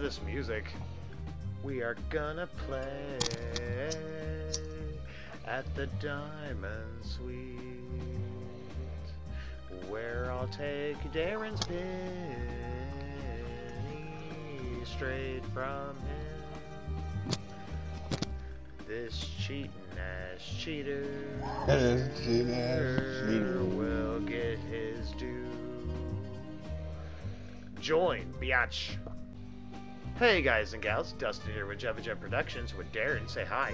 love this music. We are gonna play at the Diamond Suite, where I'll take Darren's penny straight from him. This cheating ass cheater Cheating ass cheater. will get his due. Join, biatch. Hey guys and gals, Dustin here with Jet Productions with Darren. Say hi.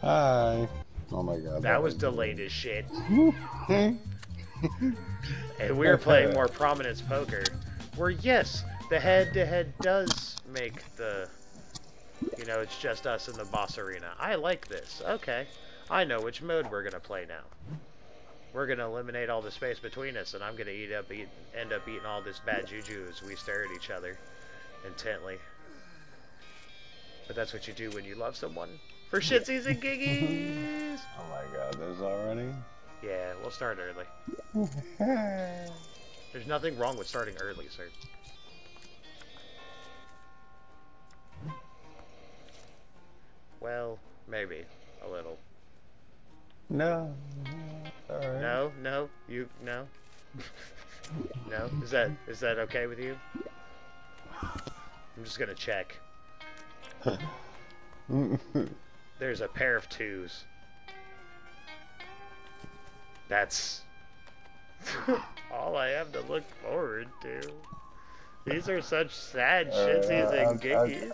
Hi. Oh my god. That was delayed as shit. And we are playing more prominence poker, where yes, the head-to-head does make the, you know, it's just us in the boss arena. I like this. Okay, I know which mode we're gonna play now. We're gonna eliminate all the space between us, and I'm gonna eat up, eat, end up eating all this bad juju as we stare at each other intently. But that's what you do when you love someone. For shitsies and giggies. Oh my god, there's already? Yeah, we'll start early. There's nothing wrong with starting early, sir. Well, maybe a little. no. Alright. No, no, you no. no, is that is that okay with you? I'm just gonna check. There's a pair of twos. That's all I have to look forward to. These are such sad shitsies Uh, and I'll- giggies.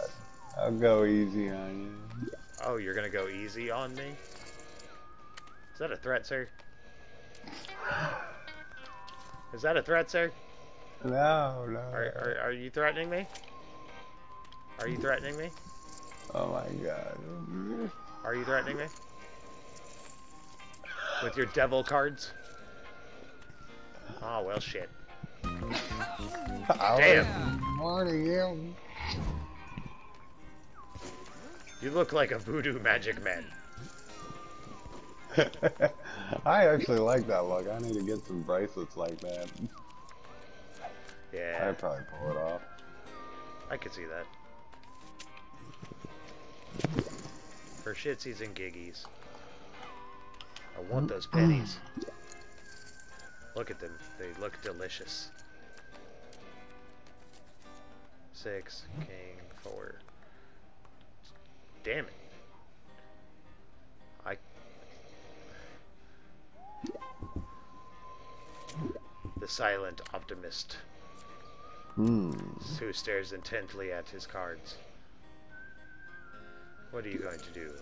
I'll, I'll go easy on you. Oh, you're gonna go easy on me? Is that a threat, sir? Is that a threat, sir? No, no. Are, are, are you threatening me? Are you threatening me? Oh my god. Are you threatening me? With your devil cards? Oh, well, shit. Damn. Morning, you. You look like a voodoo magic man. I actually like that look. I need to get some bracelets like that. Yeah, I'd probably pull it off. I could see that. For shitsies and giggies. I want those pennies. Look at them. They look delicious. Six, king, four. Damn it. The silent optimist Hmm. who stares intently at his cards. What are you going to do?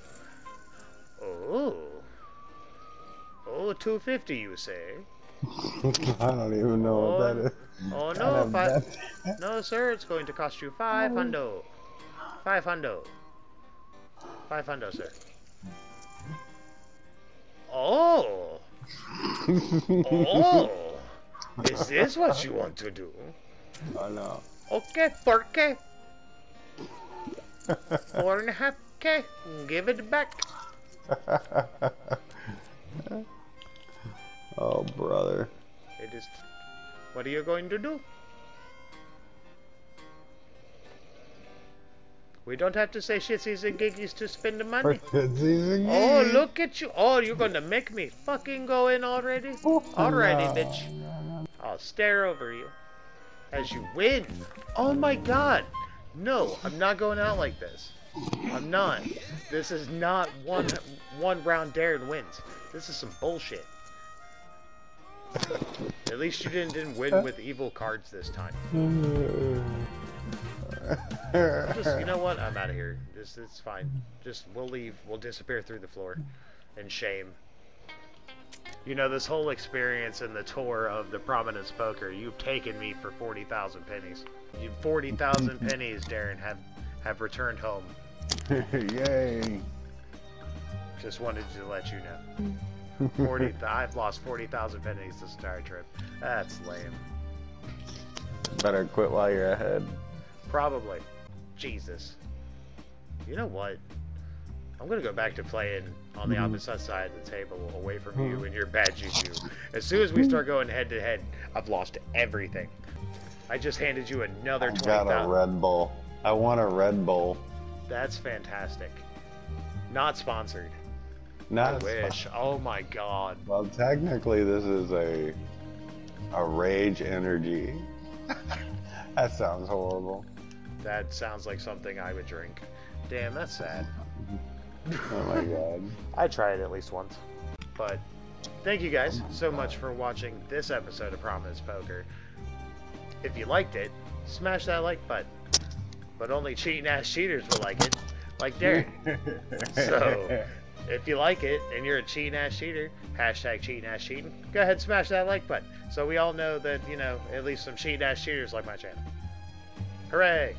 Oh. Oh, 250 you say? I don't even know what that is. Oh no, five, no sir, it's going to cost you five hundo. Five hundo. Five hundo, sir. Oh! Oh! This is this what you want to do? Oh no. Okay, 4K. Four and a half K. Give it back. oh, brother. It is. What are you going to do? We don't have to say shitsies and giggies to spend the money. Oh, look at you. Oh, you're going to make me fucking go in already? Alrighty, No. bitch. I'll stare over you as you win. Oh my god. No, I'm not going out like this. I'm not. This is not one one round Darren wins. This is some bullshit. At least you didn't, didn't win with evil cards this time. Just you know what? I'm out of here. This it's fine. Just we'll leave. We'll disappear through the floor in shame. You know this whole experience and the tour of the Prominence Poker. You've taken me for forty thousand pennies. You forty thousand pennies, Darren, have have returned home. Yay. Just wanted to let you know. Forty. I've lost forty thousand pennies this entire trip. That's lame. Better quit while you're ahead. Probably. Jesus. You know what? I'm gonna go back to playing on the Mhm. opposite side of the table, away from you and your bad juju. As soon as we start going head to head, I've lost everything. I just handed you another I twenty got a. Red Bull. I want a Red Bull. That's fantastic. Not sponsored. Not I a spo- wish. Oh my god. Well, technically, this is a a Rage Energy. that sounds horrible. That sounds like something I would drink. Damn, that's sad. Oh my god. I tried it at least once. But thank you guys so much for watching this episode of Prominence Poker. If you liked it, smash that like button. But only cheating ass cheaters will like it, like Darren. So- If you like it and you're a cheating ass cheater, hashtag cheating ass cheating, go ahead and smash that like button. So we all know that, you know, at least some cheating ass cheaters like my channel. Hooray!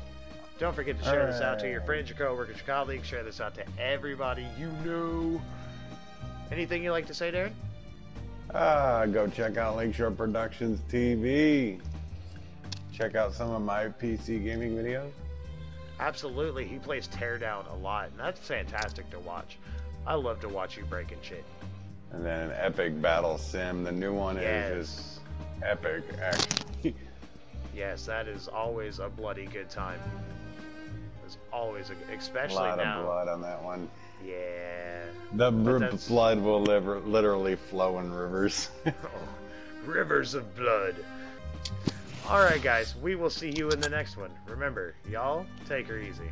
Don't forget to share this out to your friends, your coworkers, your colleagues. Share this out to everybody you know. Anything you like to say, Darren? Ah, go check out Lakeshore Productions TV. Check out some of my PC gaming videos. Absolutely. He plays Teardown a lot, and that's fantastic to watch. I love to watch you breaking shit. And then an epic battle sim. The new one is just epic, actually. Yes, that is always a bloody good time. It's always, a, a lot now. of blood on that one. Yeah. The blood will liver- literally flow in rivers. Oh, rivers of blood. Alright, guys, we will see you in the next one. Remember, y'all, take her easy.